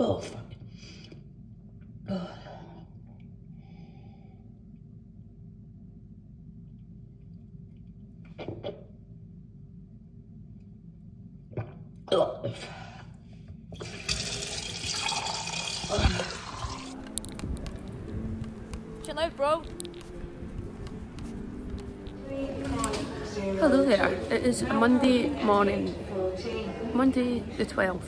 Oh, fuck. Oh. Oh. Chill out, bro. Hello there. It is Monday morning, Monday the 12th,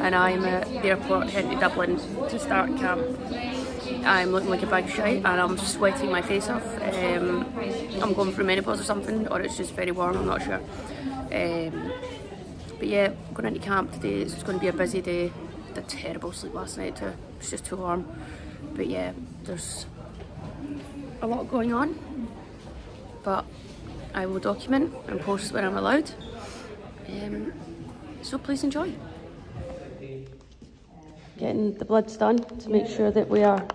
and I'm at the airport heading to Dublin to start camp. I'm looking like a bag of shite and I'm sweating my face off. Um, I'm going through menopause or something, or it's just very warm, I'm not sure. Um, but yeah, going into camp today, it's going to be a busy day. Had a terrible sleep last night too, it's just too warm. But yeah, there's a lot going on, but I will document and post when I'm allowed. Um, so please enjoy. Getting the bloods done to make sure that we are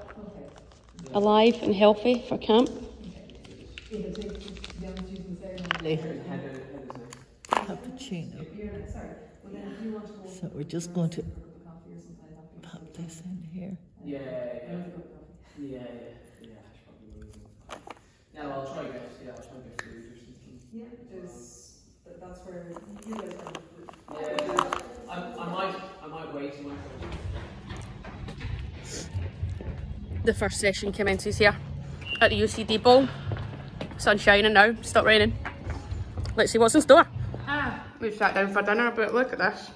alive and healthy for camp. Cappuccino. So we're just going to pop this in here. Yeah, yeah, yeah, yeah, yeah. I should probably move them. Yeah, well, I'll try to get, yeah, I'll try to get food or something. Yeah, there's, th- that's where you guys are. Yeah, I, I might, I might wait. I might wait. The first session commences here at the UCD Bowl. Sun's shining now, stop raining. Let's see what's in store. Ah, we've sat down for dinner, but look at this.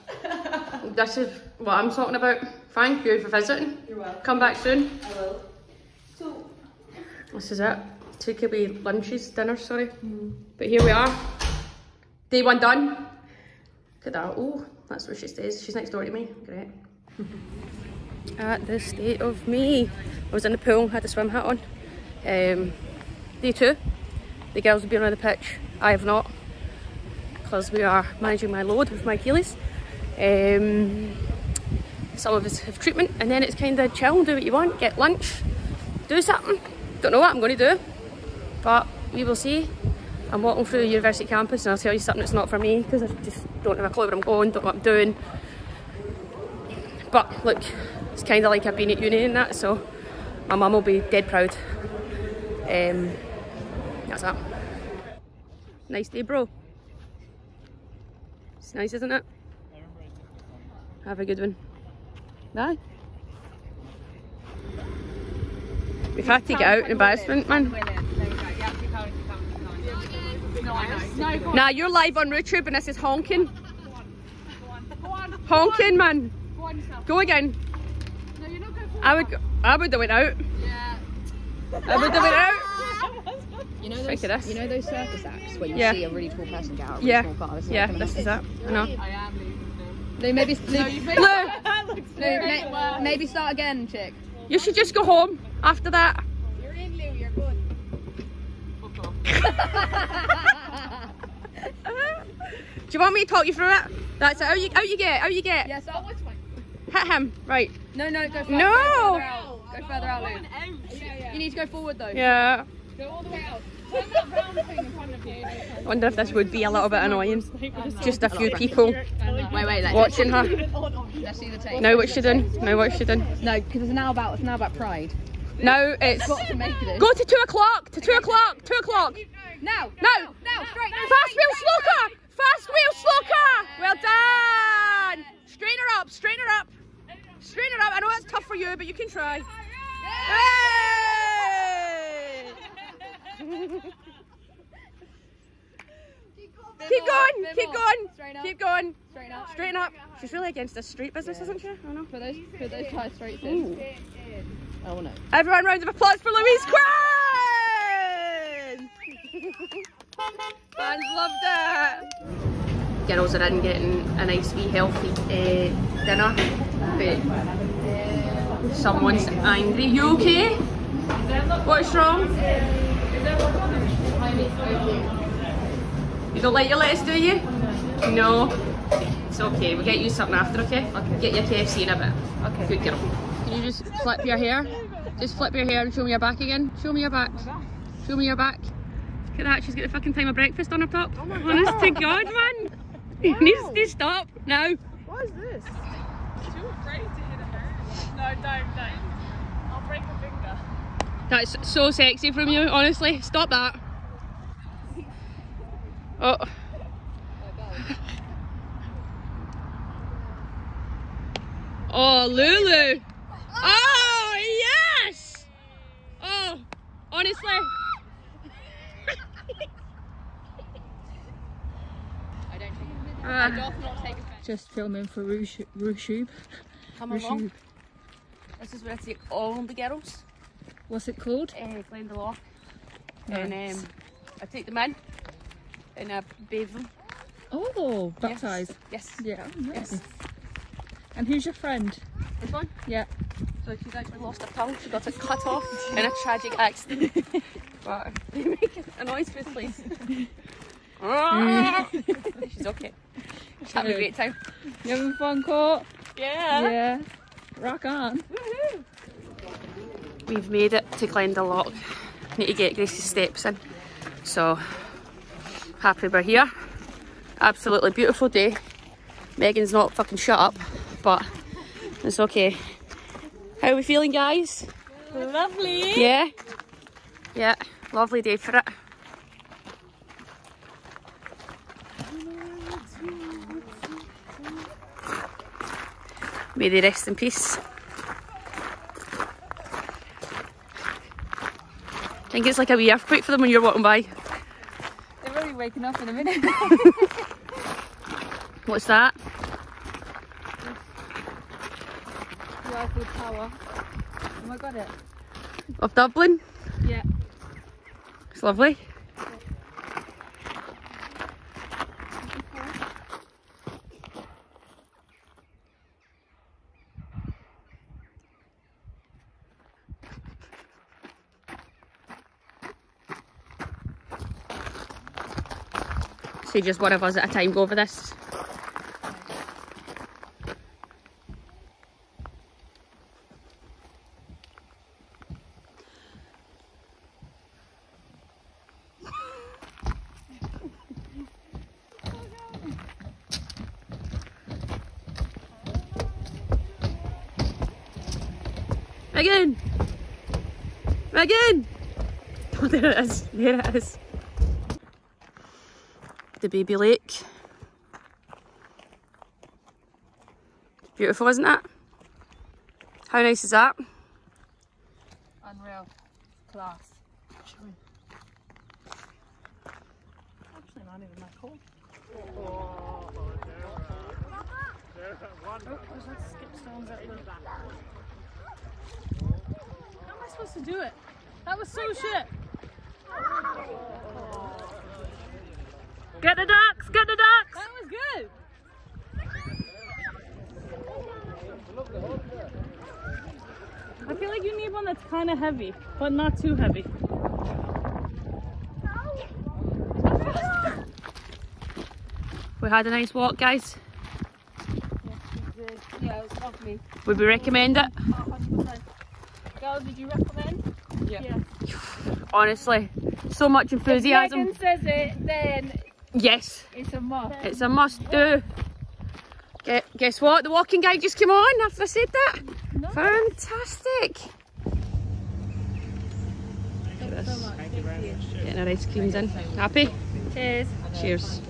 this is what I'm talking about. Thank you for visiting. You're welcome. Come back soon. I will. So, This is it. Takeaway lunches, dinner, sorry. But here we are. Day one done. Look at that. Oh, that's where she stays. She's next door to me. Great. at the state of me. I was in the pool, had a swim hat on. Um, day two. The girls have been on the pitch. I have not. Because we are managing my load with my Achilles. Um, some of us have treatment and then it's kind of chill, do what you want, get lunch, do something. Don't know what I'm going to do, but we will see. I'm walking through the university campus and I'll tell you something that's not for me because I just don't have a clue where I'm going, don't know what I'm doing. But look, it's kind of like I've been at uni and that, so my mum will be dead proud. Um, that's that. Nice day, bro. It's nice, isn't it? Have a good one. Bye. We've had to get out in embarrassment, man. Nah, you're live on YouTube and this is honking. Honking, man. Go again. I would, I would have went out. I would have went out. You know those, this. you know those circus acts where you Yeah. see a really tall person get out of a really Yeah, small car? This yeah, what this is coming it. I know. I am leaving now. No, maybe, no, No, no, maybe start again, chick. you should just go home after that. You're in, Lou, you're good. Fuck off. Do you want me to talk you through it? That's it. Out you, out you get, out you get. Yeah, start. Hit him. Right. No, no, go further, No. Go further out. Go further out, Lou. You need to go forward though. Yeah. Go all the way out. Turn that round thing in front of you. I wonder if this would be a little bit annoying. Just a few people Wait, wait, let's, watching her. let's see the tape. Know what she done. Know what she done. No, because it's now about it's now about pride. Now it's Got to make this. go to two o'clock. To two o'clock. Two o'clock. Now, No. now, straight, no, Fast wheel slow car. Fast wheel slow car. Well done. Straighten her up. Straighten her up. Straighten her up. I know it's tough for you, but you can try. Hey! keep going. Keep going. Keep going. Straighten up. Straighten up. She's really against the street business, isn't she? I don't know. Put those, put those straight in. Oh no. Everyone, round of applause for Louise Quinn! Fans loved it. Girls are in getting a nice wee healthy uh, dinner, but someone's angry. You okay? What's wrong? You don't like your lettuce, do you? No. It's okay. We'll get you something after, okay? I'll get your KFC in a bit. Okay. Good girl. Can you just flip your hair? Just flip your hair and show me your back again. Show me your back. Show me your back. Look at that, she's got the fucking time of breakfast on her top. Oh oh, honest to God, man. You need to stop now. What is this? Too afraid to hit a hair. No, don't, don't. I'll break a finger. That's so sexy from you, honestly. Stop that. Oh. Oh, Lulu. Oh, yes. Oh, honestly. I don't take Uh, I doth not take offence. Just filming for Rouge- Ruetube. come along. Ruetube. This is where I take all the girls. What's it called? uh, Glendalough. Nice. And um, I take them in and I bathe them. Oh, baptised. Yes. Yeah. Yes. nice. And who's your friend? This one. Yeah. So she's actually lost her tongue. She got it cut off in a tragic accident. but they make a noise for this place. Mm. she's okay. She's having a great time. You having fun, Court? Yeah. Yeah. Rock on. We've made it to Glendalough. Need to get Gracie's steps in. So happy we're here. Absolutely beautiful day. Megan's not fucking shut up, but it's okay. How are we feeling, guys? Lovely. Yeah? Yeah, lovely day for it. May they rest in peace. I think it's like a wee earthquake for them when you're walking by. They're only waking up in a minute. What's that? Tower. I got it. Of Dublin? Yeah. It's lovely. So just one of us at a time go over this. Megan! Megan! Oh, there it is. There it is. The baby lake. Beautiful, isn't it? How nice is that? Unreal. Class. Actually not even that cold. Oh, there's like oh, skip stones. How am I supposed to do it? That was so shit. Get the ducks! Get the ducks! That was good. I feel like you need one that's kind of heavy, but not too heavy. We had a nice walk, guys. Yeah, it was lovely. Would we recommend it? 100%. Girls, did you recommend? Yeah. yeah. Honestly, so much enthusiasm. Megan says it, then Yes, it's a must. it's a must do. Gue- Guess what? The walking guide just came on after I said that. Nice. Fantastic. Look at this. Thank you very much. Getting our ice creams in. Happy? Cheers. Cheers.